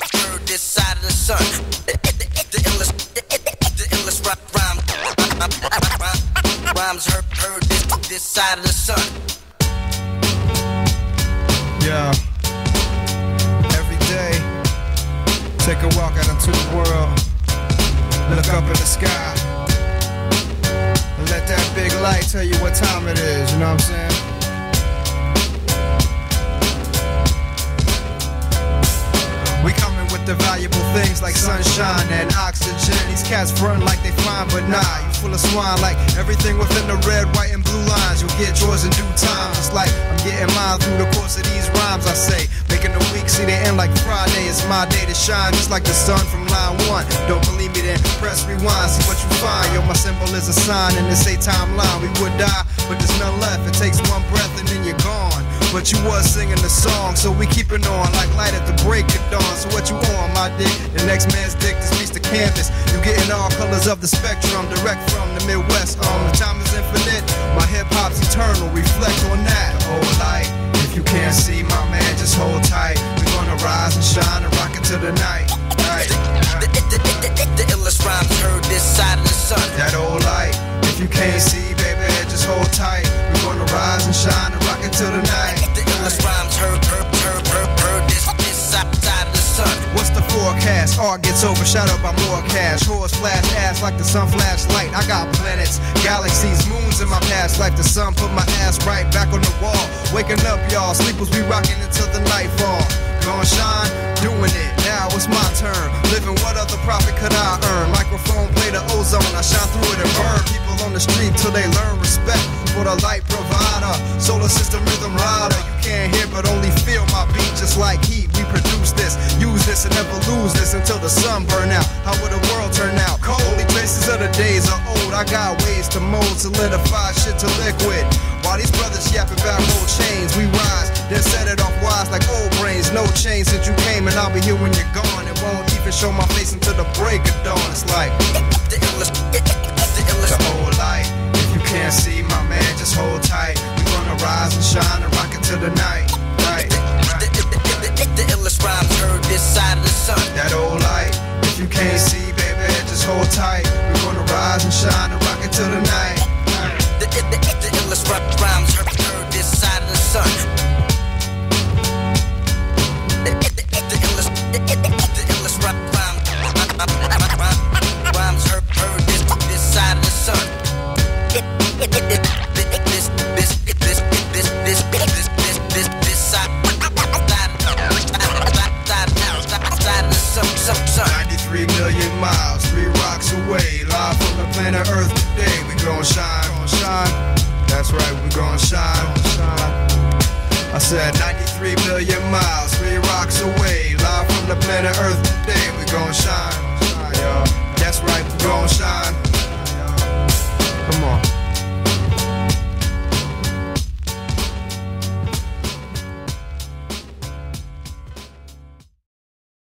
heard, this side of the sun. The, illest, the, illest rhyme, rhyme, rhymes heard, heard this, this side of the sun. Yeah. Every day, take a walk out into the world. Look up in the sky. Let that big light tell you what time it is, you know what I'm saying? Oxygen. These cats run like they fine, but nah, you full of swine like everything within the red, white, and blue lines. You'll get yours in due time. It's like I'm getting mine through the course of these rhymes. I say, making the week see the end like Friday. It's my day to shine, just like the sun from line one. Don't believe me? Then press rewind, see what you find. Yo, my symbol is a sign in this a timeline. We would die, but there's none left. It takes one breath and then you're gone. But you was singing the song, so we keep it on like light at the break of dawn. So what you on, my dick? The next man's dick, the canvas. You getting all colors of the spectrum, direct from the Midwest. Um, the time is infinite, my hip hop's eternal. Reflect on that. Art gets overshadowed by more cash. Horse flash ass like the sun flash light. I got planets, galaxies, moons in my past life. The sun put my ass right back on the wall. Waking up, y'all. Sleepers be rocking until the nightfall. Gonna shine, doing it. Now it's my turn. Living what other profit could I earn? Microphone play the ozone. I shine through it and burn people on the street till they learn respect for the light provider. Solar system rhythm rider. You can't hear but only feel my beat just like heat. We produce this, use this, and never lose this until the sun burn out. How would the world turn out? Cold. Only traces of the days are old. I got ways to mold, solidify shit to liquid. While these brothers yapping about gold chains, we rise, then set it off wise like old brains. No change since you came, and I'll be here when you're gone. It won't even show my face until the break of dawn. It's like The illest, the illest. the whole light. If you can't see my man, just hold tight. Miles, three rocks away. Live from the planet Earth today. We gon' shine, gon' shine. That's right, we gon' shine, shine. I said 93 million miles, three rocks away. Live from the planet Earth today. We gon' shine.